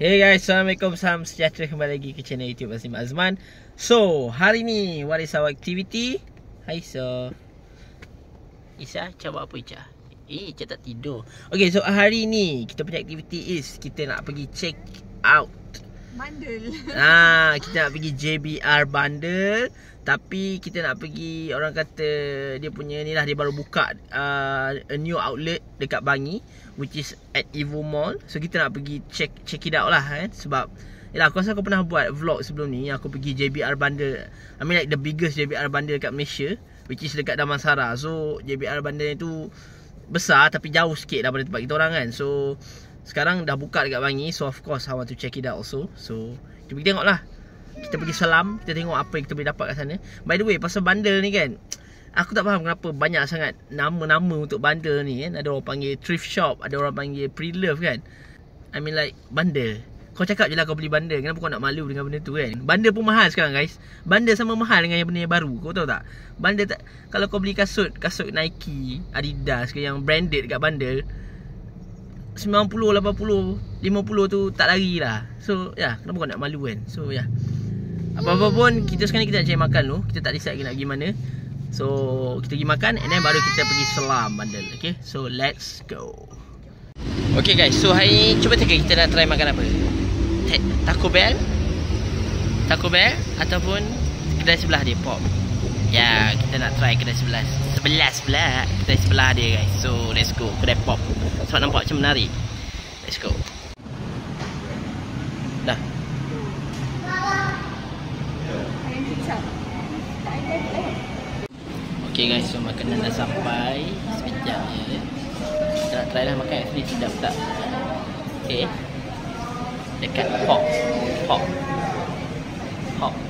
Hey guys, Assalamualaikum Salam sejahtera kembali lagi ke channel YouTube Azim Azman So, hari ni What is our activity? Hai so Isha, Isha buat apa Isha? Eh, Isha tak tidur Okay, so hari ni Kita punya activity is Kita nak pergi check out Mandul. Ah, kita nak pergi JBR Bundle tapi kita nak pergi orang kata dia punya ni lah dia baru buka uh, a new outlet dekat Bangi which is at Evo Mall. So kita nak pergi check check it out lah kan sebab Yalah aku rasa aku pernah buat vlog sebelum ni Aku pergi JBR Bundle I mean like the biggest JBR Bundle dekat Malaysia Which is dekat Damansara. So JBR Bundle tu Besar tapi jauh sikit daripada tempat kita orang kan. So Sekarang dah buka dekat Bangi So of course I want to check it out also. So Kita pergi tengok lah Kita pergi selam Kita tengok apa yang kita boleh dapat kat sana. By the way pasal bundle ni kan Aku tak faham kenapa banyak sangat nama-nama untuk bundle ni kan. Ada orang panggil thrift shop Ada orang panggil pre-love kan. I mean like bundle Kau cakap je lah kau beli bundle Kenapa kau nak malu dengan benda tu kan. Bundle pun mahal sekarang guys. Bundle sama mahal dengan yang benda yang baru Kau tahu tak? Bundle tak Kalau kau beli kasut Kasut Nike Adidas ke yang branded kat bundle 90, 80, 50 tu tak lari lah. So ya yeah, Kenapa kau nak malu kan? So ya. Yeah. Apa-apa pun Kita sekarang ni kita nak cari makan dulu Kita tak decide nak pergi mana. So kita pergi makan And then baru kita pergi selam bundle Okay? So let's go. Okay guys. So hari ni Cuba teka kita nak try makan apa? Taco Bell? Taco Bell Ataupun Kedai sebelah dia Pop Ya kita nak try kedai sebelah. Sebelah sebelah Kedai sebelah dia guys. So let's go. Kedai Pop. Sebab nampak macam menarik. Let's go. Dah. Eh. Okay guys, so makanan dah sampai. Sekejap je. Kita nak try lah makan kat sini sedap tak? Okay. Dekat Pop. Pop. Pop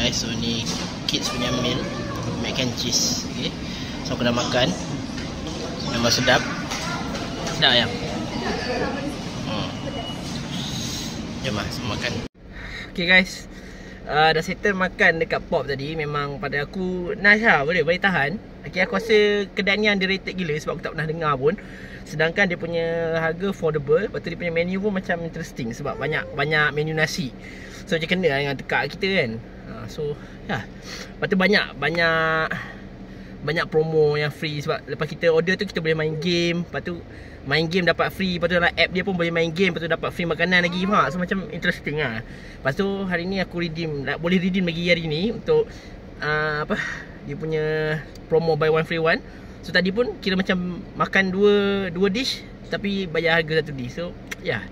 guys, so ni kids punya meal Mac and cheese Okay? So aku dah makan. Memang sedap. Sedap ayam? Hmm. Jom lah, semua makan. Okay guys. Uh, Dah settle makan dekat pop tadi. Memang pada aku Nice lah. Boleh boleh tahan. Okay aku rasa kedai ni underrated gila Sebab aku tak pernah dengar pun. Sedangkan dia punya harga affordable. Lepas tu dia punya menu pun macam interesting Sebab banyak banyak menu nasi So macam kena lah dengan tekak kita kan. Uh, So ya. Lepas tu banyak banyak banyak promo yang free sebab lepas kita order tu kita boleh main game. Lepas tu main game dapat free. Lepas tu dalam app dia pun boleh main game. Lepas tu dapat free makanan lagi. Ha so macam interesting lah. Lepas tu hari ni aku redeem boleh redeem lagi hari ni untuk uh, apa dia punya promo buy one free one. So tadi pun kira macam makan dua dua dish tapi bayar harga satu dish. So ya. yeah.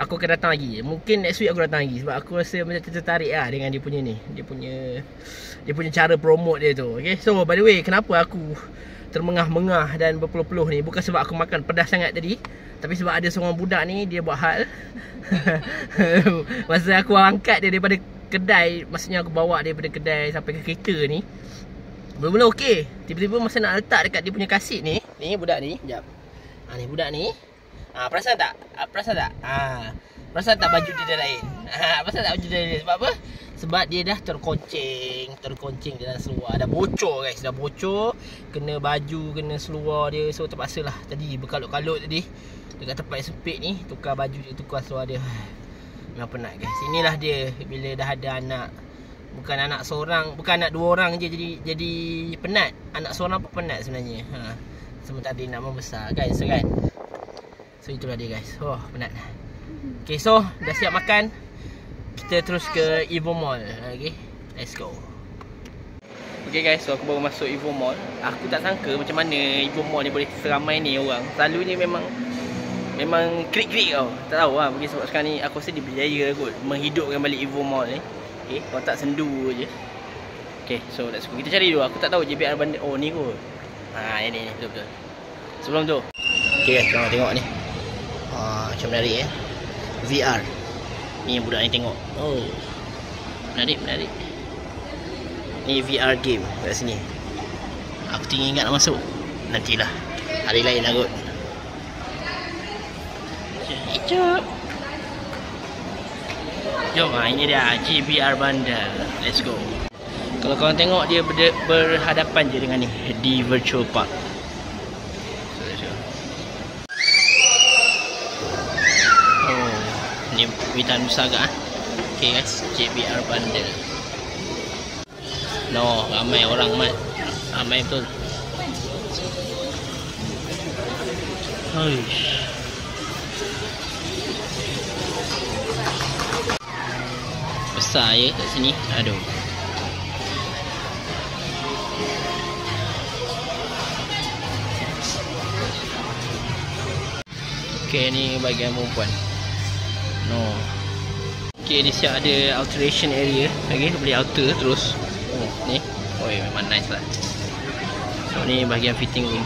Aku akan datang lagi. Mungkin next week aku datang lagi Sebab aku rasa macam tertarik lah Dengan dia punya ni. Dia punya Dia punya cara promote dia tu. Okay So by the way Kenapa aku Termengah-mengah Dan berpeluh-peluh ni? Bukan sebab aku makan pedas sangat tadi Tapi sebab ada seorang budak ni Dia buat hal. Masa aku angkat dia daripada kedai Maksudnya aku bawa dia daripada kedai Sampai ke kereta ni Mula-mula okey. Tiba-tiba masa nak letak dekat dia punya kasit ni Ni budak ni Sekejap ha, Ni budak ni Ha, perasan tak? Ha, perasan tak? Ha, perasan tak baju dia lain? Ha, perasan tak baju dia lain? Sebab apa? Sebab dia dah Terkonceng dia dalam seluar Dah bocor guys Dah bocor Kena baju Kena seluar dia So terpaksa lah Tadi berkalut-kalut tadi Dekat tempat yang sempit ni Tukar baju dia Tukar seluar dia Memang penat guys Inilah dia Bila dah ada anak Bukan anak seorang Bukan anak dua orang je Jadi jadi penat Anak seorang pun penat sebenarnya ha. Sementara dia nak membesar Kan so kan So itulah dia guys. Oh penat. Okay so Dah siap makan. Kita terus ke Evo Mall. Okay Let's go. Okay guys So aku baru masuk Evo Mall. Aku tak sangka macam mana Evo Mall ni boleh seramai ni orang. Selalunya memang Memang klik-klik tau. Tak tahu lah Mungkin sebab sekarang ni Aku rasa dia berjaya kot Menghidupkan balik Evo Mall ni. Okay Kalau tak sendu je. Okay so let's go. Kita cari dulu. Aku tak tahu JBR Bandar Oh ni kot. Ha yang ni ni. Betul-betul Sebelum tu. Okay guys Tengok tengok ni Ah, macam menarik eh. VR. Ni yang budak ni tengok. Oh. Menarik, menarik. Ni VR game kat sini. Aku tinggal ingat nak masuk. Nantilah. Hari lain lah kot. Sekejap. Jom ha, ini dia JBR Bandar. Let's go. Kalau korang tengok dia ber berhadapan je dengan ni di Virtual Park. Ni witan agak ah. Okay guys, JBR bundle. No, ramai orang mat. Ramai betul. Aish. Besar ya kat sini. Aduh. Okay, ni bahagian perempuan. No. Okay, dia siap ada alteration area. Okay, boleh alter terus. Oh, ni. Oh, memang nice lah. So, ni bahagian fitting room.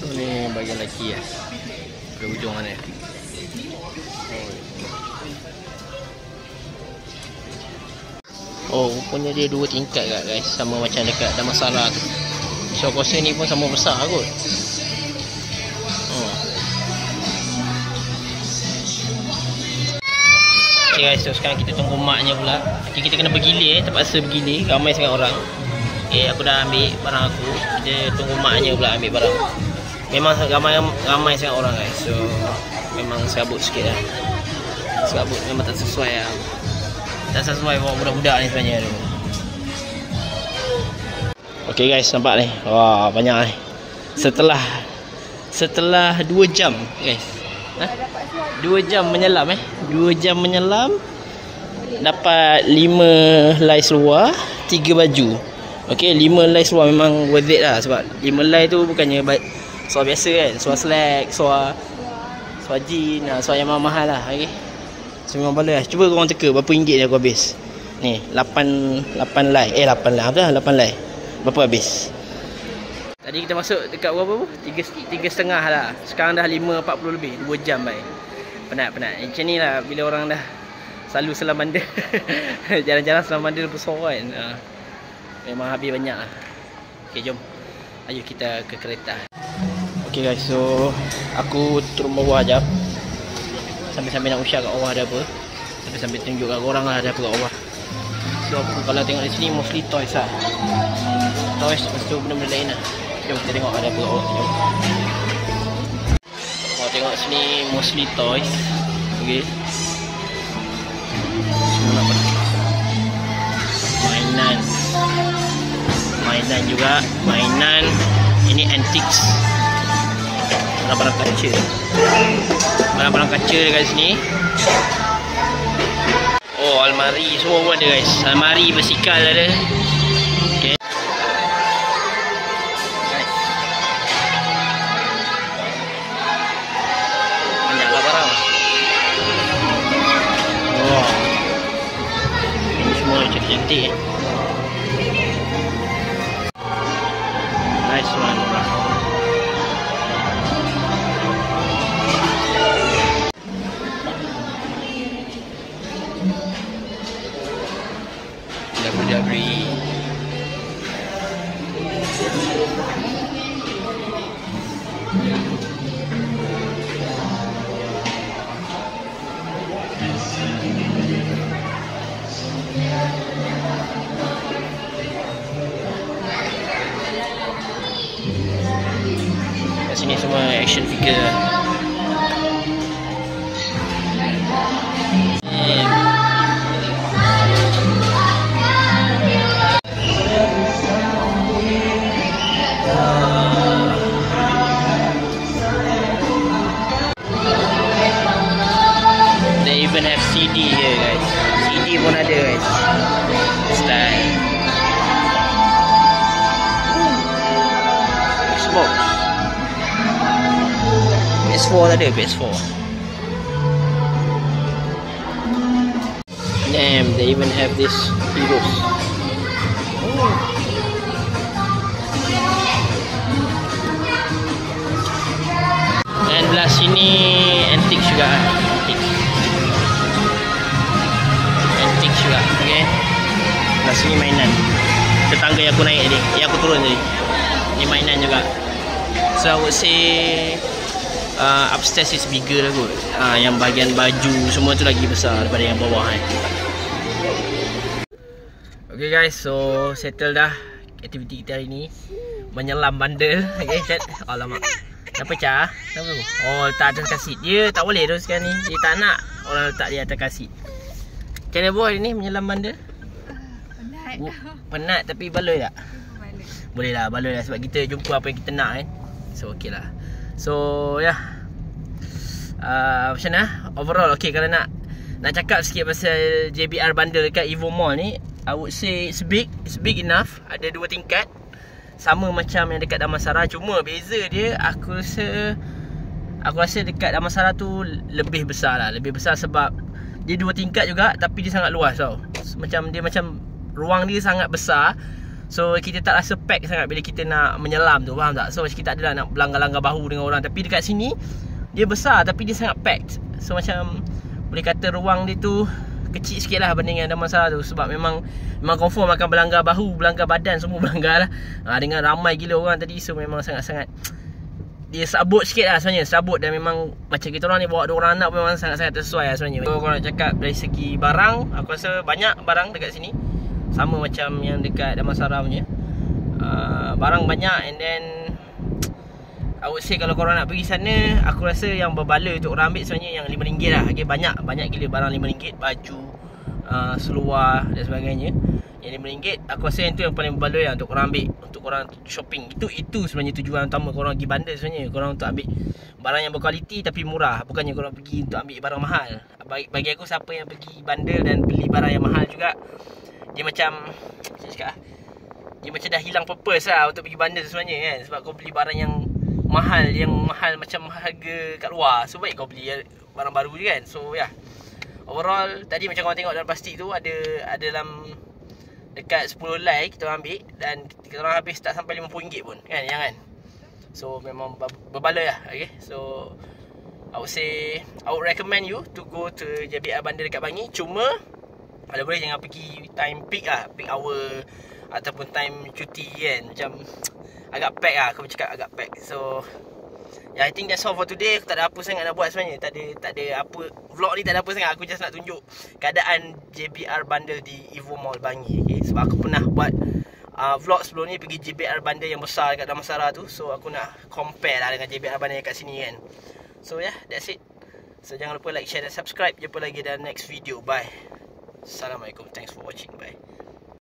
So ni bahagian lelaki lah Pada ujung mana Oh rupanya dia dua tingkat kat guys. Sama macam dekat Damansara tu. So aku rasa ni pun sama besar kot. Oh. Okay guys so sekarang kita tunggu maknya pula. Okay, Kita kena bergilir eh. Terpaksa bergilir. Ramai sangat orang. Okay aku dah ambil barang aku. Kita tunggu maknya pula ambil barang. Memang ramai ramai sangat orang guys. So memang serabut sikit lah. Serabut memang tak sesuai lah. Tak sesuai bawa budak-budak ni sebenarnya tu. Okay guys nampak ni? Wah banyak ni. Setelah Setelah 2 jam guys. Ha? 2 jam menyelam eh? 2 jam menyelam Dapat 5 lais luar 3 baju. Okay 5 lais luar memang worth it lah Sebab 5 lais tu bukannya Suar biasa kan? Suar slack Suar Suar jean ha, Suar yang mahal-mahal lah Okay So memang bala lah. Cuba korang teka Berapa ringgit dia aku habis? Ni 8 8 lay Eh 8 lay Apa lah 8 lay Berapa habis? Tadi kita masuk dekat berapa tu? 3 tiga setengah lah. Sekarang dah 5.40 lebih 2 jam baik. Penat penat. Macam ni lah Bila orang dah Selalu selam bandar Jalan-jalan selam bandar besar kan? Ha. Memang habis banyak lah. Okay jom. Ayo kita ke kereta Okay guys so Aku turun bawah jap Sambil-sambil nak usah kat bawah ada apa. Sambil-sambil tunjuk kat korang lah ada apa kat bawah. So aku kalau tengok di sini mostly toys lah. Toys lepas tu benda-benda lain lah. Jom kita tengok ada apa kat bawah. Jom. Kalau tengok sini mostly toys. Okay. Semua nak Mainan. Mainan juga. Mainan. Ini antiques Barang-barang kaca Barang-barang kaca dekat sini. Oh almari semua pun ada guys. Almari bersikal ada. Nice sini semua action figure. They even have CD here guys. CD pun ada guys. Style. Xbox PS4 tak ada PS4 Damn they even have this heroes. Dan belah sini antique juga. Antique Antique juga Okay? Belah sini mainan. Tetangga yang aku naik tadi Yang aku turun tadi Ni mainan juga. So I would say uh, upstairs is bigger lah kot. Uh, yang bahagian baju semua tu lagi besar daripada yang bawah kan. Okay guys, so settle dah aktiviti kita hari ni. Menyelam bandel. Okay, chat. Alamak. Kenapa Cah? Kenapa? Oh, tak ada kasih. Dia tak boleh tu sekarang ni. Dia tak nak orang letak dia atas kasih. Macam mana hari ni menyelam bandel? Penat. Penat tapi baloi tak? Boleh lah, baloi lah sebab kita jumpa apa yang kita nak kan. So, okay lah. So, ya. Yeah. Uh, macam mana? Overall, okay kalau nak nak cakap sikit pasal JBR bundle dekat Evo Mall ni, I would say it's big, it's big enough. Ada dua tingkat. Sama macam yang dekat Damansara cuma beza dia aku rasa aku rasa dekat Damansara tu lebih besar lah, lebih besar sebab dia dua tingkat juga tapi dia sangat luas tau. Macam dia macam ruang dia sangat besar. So kita tak rasa pack sangat bila kita nak menyelam tu faham tak? So macam kita adalah nak berlanggar-langgar bahu dengan orang tapi dekat sini dia besar tapi dia sangat packed. So macam boleh kata ruang dia tu kecil sikit lah berbanding dengan Damansara tu sebab memang memang confirm akan berlanggar bahu, berlanggar badan semua berlanggar lah. Ha, dengan ramai gila orang tadi so memang sangat-sangat dia sabut sikit lah sebenarnya Sabut dan memang Macam kita orang ni Bawa dua orang anak pun Memang sangat-sangat tersesuai lah sebenarnya So kalau nak cakap Dari segi barang Aku rasa banyak barang dekat sini Sama macam yang dekat Damansara punya. Uh, Barang banyak And then I would say kalau korang nak pergi sana Aku rasa yang berbala untuk orang ambil sebenarnya yang RM5 lah. Okay, Banyak, banyak gila barang RM5 Baju, uh, seluar dan sebagainya. Yang RM5 Aku rasa yang tu yang paling berbala lah untuk korang ambil Untuk korang shopping. Itu itu sebenarnya tujuan utama korang pergi bandar sebenarnya. Korang untuk ambil barang yang berkualiti tapi murah. Bukannya korang pergi untuk ambil barang mahal. Bagi, aku siapa yang pergi bandar dan beli barang yang mahal juga Dia macam Macam cakap dia macam dah hilang purpose lah untuk pergi bandar sebenarnya kan. Sebab kau beli barang yang mahal Yang mahal macam harga kat luar. So baik kau beli barang baru je kan. So ya. Yeah. Overall tadi macam kau tengok dalam plastik tu Ada ada dalam Dekat 10 lay kita ambil. Dan kita orang habis tak sampai RM50 pun Kan yang kan. So memang berbaloi lah okay? So I would say I would recommend you to go to JBR Bandar dekat Bangi. Cuma Kalau boleh jangan pergi time peak lah Peak hour Ataupun time cuti kan Macam Agak pack lah Aku cakap agak pack So Yeah, I think that's all for today. Aku tak ada apa sangat nak buat sebenarnya. Tak ada tak ada apa vlog ni tak ada apa sangat. Aku just nak tunjuk keadaan JBR bundle di Evo Mall Bangi. Okay? Sebab aku pernah buat uh, vlog sebelum ni pergi JBR bundle yang besar dekat Damansara tu. So aku nak compare lah dengan JBR bundle yang kat sini kan. So yeah, that's it. So jangan lupa like, share dan subscribe. Jumpa lagi dalam next video. Bye. Assalamualaikum. Thanks for watching. Bye.